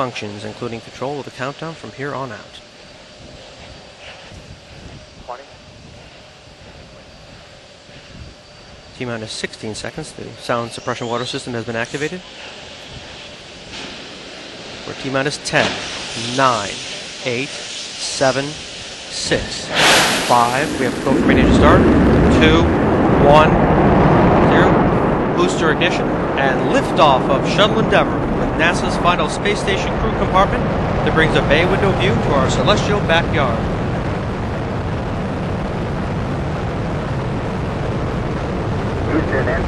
functions, including control of the countdown from here on out. 20. T minus 16 seconds. The sound suppression water system has been activated. We're T minus 10, 9, 8, 7, 6, 5. We have to go for engine start. 2, 1, 0. Booster ignition and liftoff of Shuttle Endeavour with NASA's final space station crew compartment that brings a bay window view to our celestial backyard. Houston, and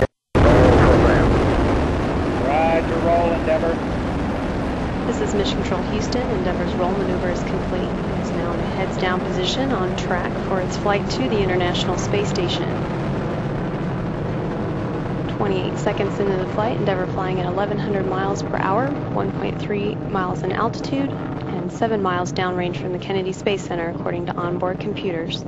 roll program. Roger, roll, Endeavour. This is Mission Control Houston. Endeavour's roll maneuver is complete. It is now in a heads down position on track for its flight to the International Space Station. 28 seconds into the flight, Endeavour flying at 1100 miles per hour, 1.3 miles in altitude, and 7 miles downrange from the Kennedy Space Center according to onboard computers.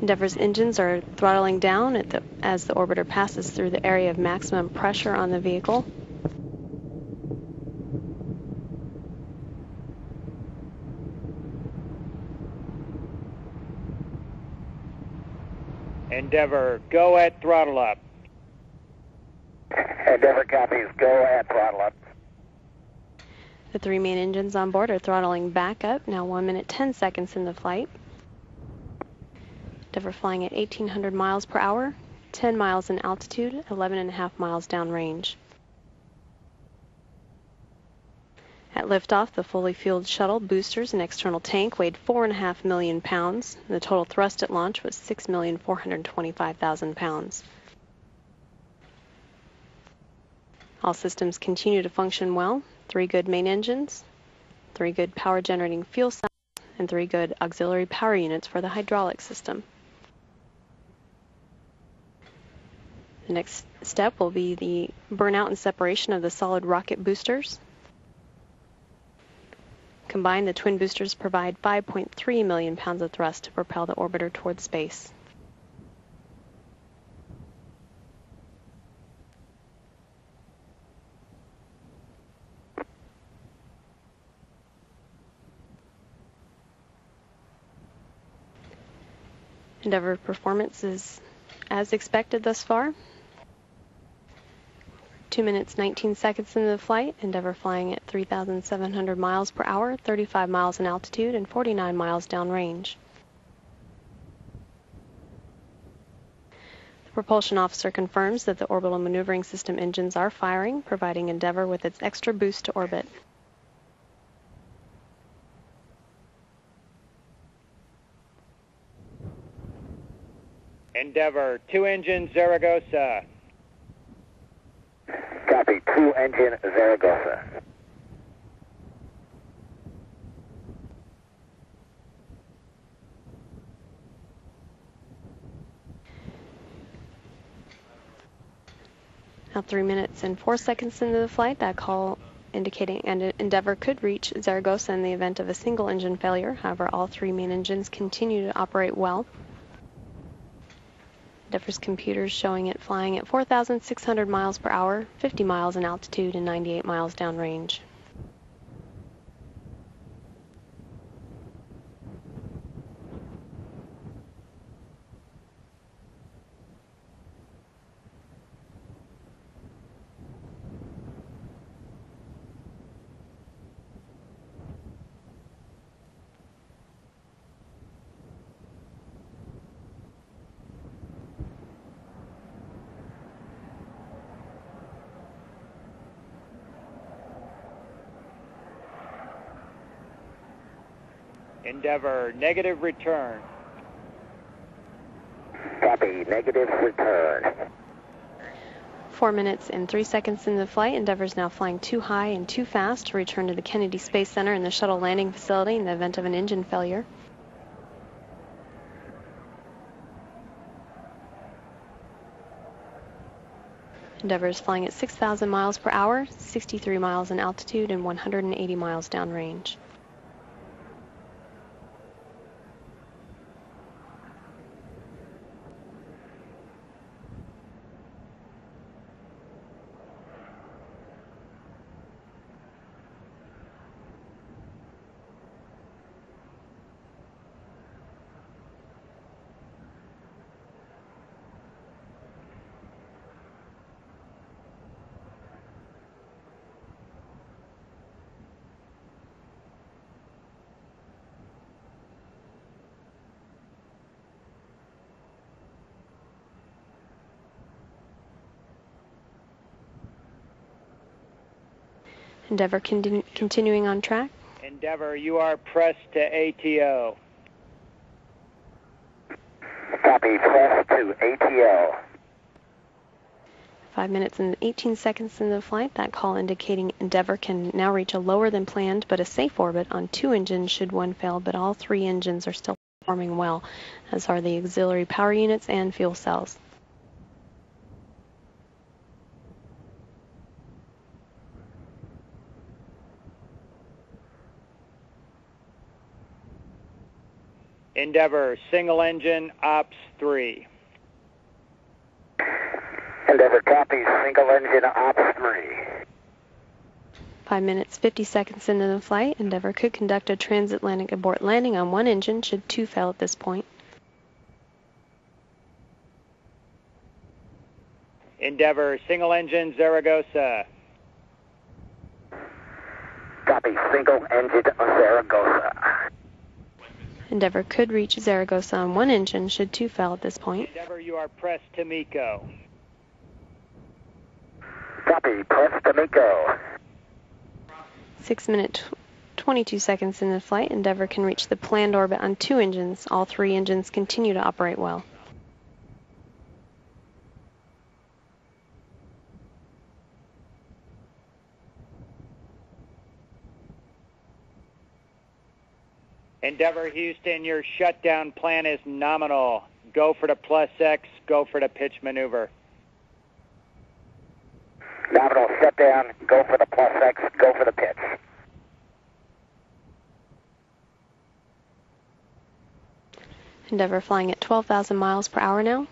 Endeavour's engines are throttling down the, as the orbiter passes through the area of maximum pressure on the vehicle. Endeavour, go at throttle up. Endeavour copies. Go at throttle up. The three main engines on board are throttling back up, now 1 minute 10 seconds in the flight. Endeavour flying at 1800 miles per hour, 10 miles in altitude, 11 and a half miles downrange. At liftoff, the fully fueled shuttle, boosters, and external tank weighed 4.5 million pounds. The total thrust at launch was 6,425,000 pounds. All systems continue to function well. Three good main engines, three good power generating fuel cells, and three good auxiliary power units for the hydraulic system. The next step will be the burnout and separation of the solid rocket boosters. Combined, the twin boosters provide 5.3 million pounds of thrust to propel the orbiter toward space. Endeavour performance is as expected thus far. 2 minutes 19 seconds into the flight, Endeavour flying at 3,700 miles per hour, 35 miles in altitude, and 49 miles downrange. The propulsion officer confirms that the orbital maneuvering system engines are firing, providing Endeavour with its extra boost to orbit. Endeavour, two engine Zaragoza. Engine Zaragoza. Now 3 minutes and 4 seconds into the flight, that call indicating and Endeavour could reach Zaragoza in the event of a single engine failure. However, all three main engines continue to operate well. Endeavour's computers showing it flying at 4,600 miles per hour, 50 miles in altitude, and 98 miles downrange. Endeavour, negative return. Copy. Negative return. Four minutes and three seconds into the flight, Endeavour's now flying too high and too fast to return to the Kennedy Space Center and the shuttle landing facility in the event of an engine failure. Endeavour is flying at 6,000 miles per hour, 63 miles in altitude, and 180 miles downrange. Endeavour con- continuing on track. Endeavour, you are pressed to ATO. Copy, press to ATO. 5 minutes and 18 seconds into the flight, that call indicating Endeavour can now reach a lower than planned but a safe orbit on two engines should one fail, but all three engines are still performing well, as are the auxiliary power units and fuel cells. Endeavour, single engine, ops 3. Endeavour copy, single engine ops 3. 5 minutes 50 seconds into the flight, Endeavour could conduct a transatlantic abort landing on one engine should two fail at this point. Endeavour, single engine, Zaragoza. Copy, single engine Zaragoza. Endeavour could reach Zaragoza on one engine should two fail at this point. Endeavour, you are pressed to MECO. Copy, press to MECO. 6 minutes 22 seconds into the flight, Endeavour can reach the planned orbit on two engines. All three engines continue to operate well. Endeavour, Houston, your shutdown plan is nominal. Go for the plus X, go for the pitch maneuver. Nominal shutdown, go for the plus X, go for the pitch. Endeavour flying at 12,000 miles per hour now.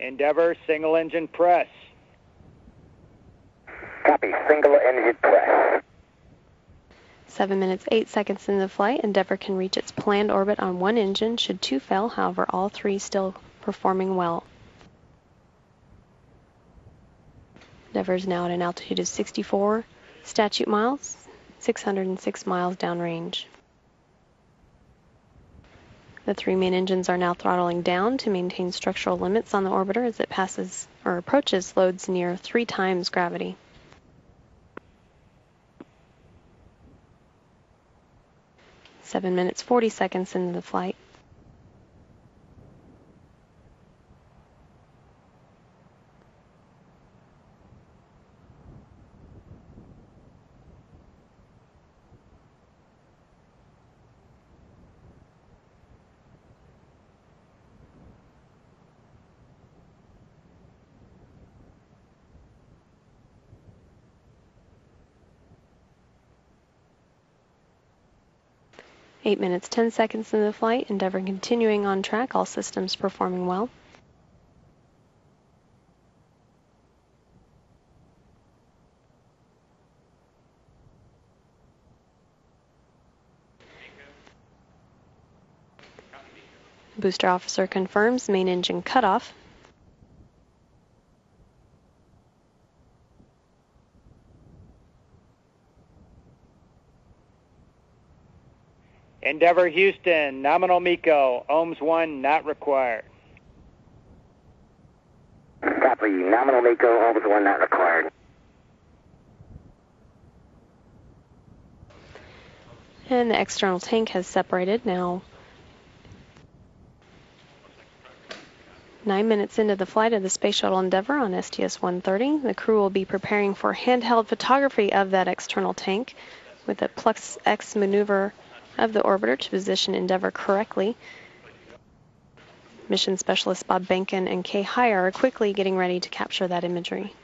Endeavour, single engine press. Copy, single engine press. 7 minutes 8 seconds into the flight, Endeavour can reach its planned orbit on one engine should two fail, however, all three still performing well. Endeavour is now at an altitude of 64 statute miles, 606 miles downrange. The three main engines are now throttling down to maintain structural limits on the orbiter as it passes or approaches loads near three times gravity. Seven minutes, 40 seconds into the flight. Eight minutes, 10 seconds into the flight, Endeavour continuing on track, all systems performing well. Booster officer confirms main engine cutoff. Endeavour, Houston, nominal MECO, OMS 1 not required. Copy, nominal MECO, OMS 1 not required. And the external tank has separated now. Nine minutes into the flight of the Space Shuttle Endeavour on STS-130, the crew will be preparing for handheld photography of that external tank with a Plus X maneuver of the orbiter to position Endeavour correctly. Mission specialists Bob Behnken and Kay Hire are quickly getting ready to capture that imagery.